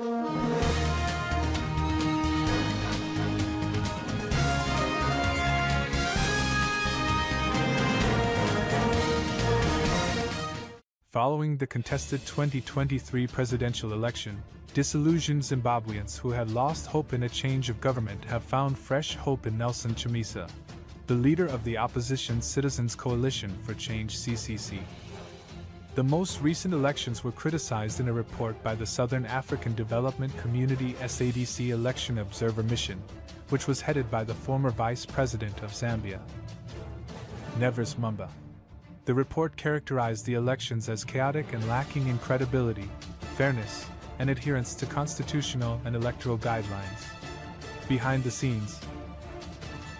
Following the contested 2023 presidential election, disillusioned Zimbabweans who had lost hope in a change of government have found fresh hope in Nelson Chamisa, the leader of the opposition Citizens Coalition for Change CCC. The most recent elections were criticized in a report by the Southern African Development Community SADC Election Observer Mission, which was headed by the former Vice President of Zambia, Nevers Mumba. The report characterized the elections as chaotic and lacking in credibility, fairness, and adherence to constitutional and electoral guidelines. Behind the scenes,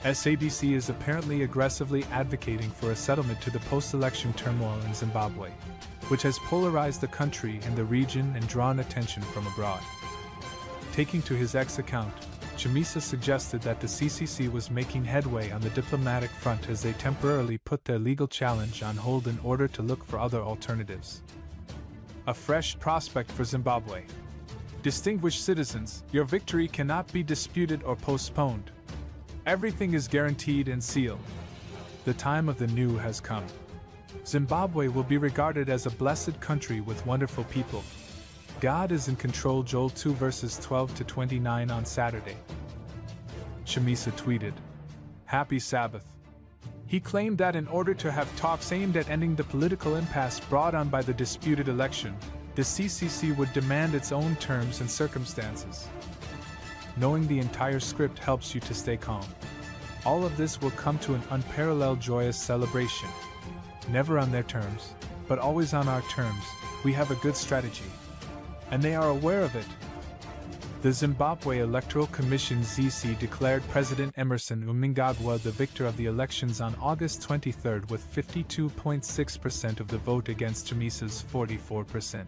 SADC is apparently aggressively advocating for a settlement to the post election turmoil in Zimbabwe, which has polarized the country and the region and drawn attention from abroad. Taking to his X account, Chamisa suggested that the CCC was making headway on the diplomatic front as they temporarily put their legal challenge on hold in order to look for other alternatives. A fresh prospect for Zimbabwe. Distinguished citizens, your victory cannot be disputed or postponed. Everything is guaranteed and sealed. The time of the new has come. Zimbabwe will be regarded as a blessed country with wonderful people, God is in control Joel 2 verses 12 to 29 on Saturday. Chamisa tweeted, Happy Sabbath. He claimed that in order to have talks aimed at ending the political impasse brought on by the disputed election, the CCC would demand its own terms and circumstances. Knowing the entire script helps you to stay calm. All of this will come to an unparalleled joyous celebration. Never on their terms, but always on our terms, we have a good strategy and they are aware of it. The Zimbabwe Electoral Commission ZC declared President Emmerson Mnangagwa the victor of the elections on August 23 with 52.6% of the vote against Chamisa's 44%.